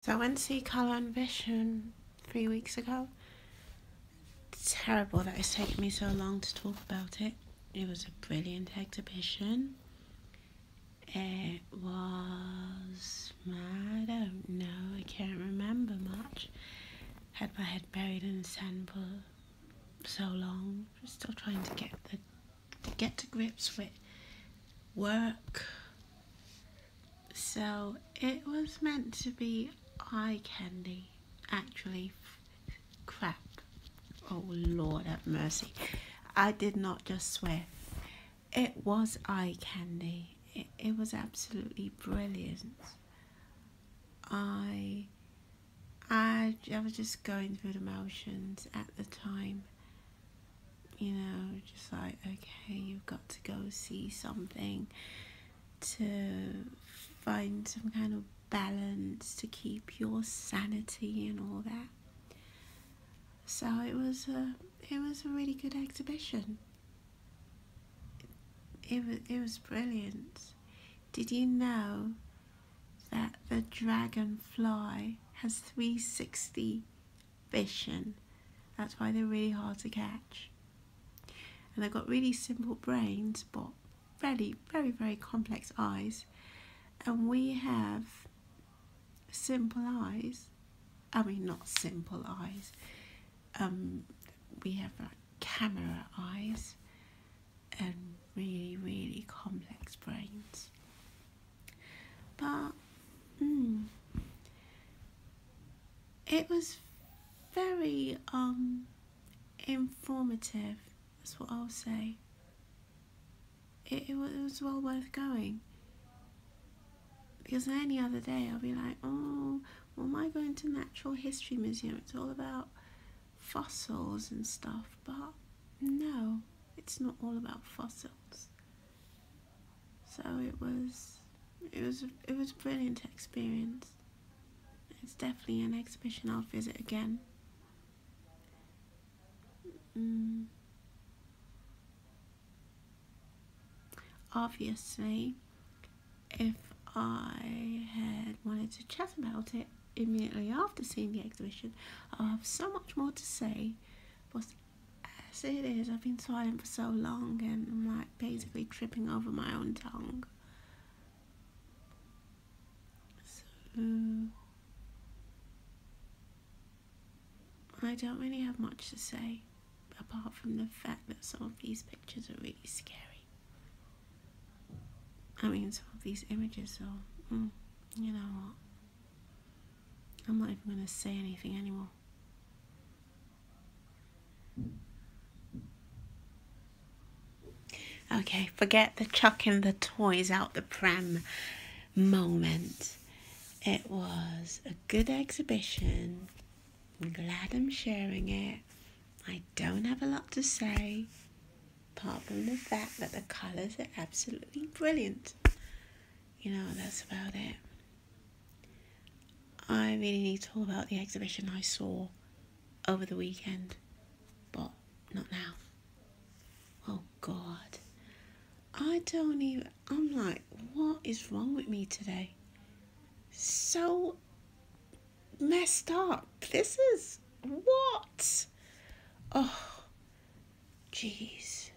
So I went to see Colour and Vision three weeks ago. It's terrible that it's taken me so long to talk about it. It was a brilliant exhibition. It was, I don't know, I can't remember much. Had my head buried in the sand for so long. Still trying to get the to get to grips with work. So it was meant to be eye candy, actually. Crap. Oh Lord have mercy. I did not just swear. It was eye candy. It, it was absolutely brilliant. I, I, I was just going through the motions at the time. You know, just like, okay, you've got to go see something to find some kind of balance to keep your sanity and all that. So it was a it was a really good exhibition. It was it was brilliant. Did you know that the dragonfly has 360 vision? That's why they're really hard to catch. And they've got really simple brains, but very, very, very complex eyes. And we have simple eyes. I mean, not simple eyes. Um, we have like camera eyes and really, really complex brains. But mm, it was very um informative. That's what I'll say. It, it, was, it was well worth going because any other day I'll be like, oh, well, am I going to Natural History Museum? It's all about fossils and stuff, but no, it's not all about fossils. So it was, it was, it was a brilliant experience. It's definitely an exhibition I'll visit again. Mm. Obviously, if I had wanted to chat about it immediately after seeing the exhibition. I have so much more to say, but as it is, I've been silent for so long and I'm like basically tripping over my own tongue. So I don't really have much to say apart from the fact that some of these pictures are really scary. I mean, some of these images are, mm, you know what? I'm not even going to say anything anymore. Okay, forget the chucking the toys out the pram moment. It was a good exhibition. I'm glad I'm sharing it. I don't have a lot to say apart from the fact that the colours are absolutely brilliant. You know, that's about it. I really need to talk about the exhibition I saw over the weekend, but not now. Oh God. I don't even, I'm like, what is wrong with me today? So messed up. This is what? Oh, jeez.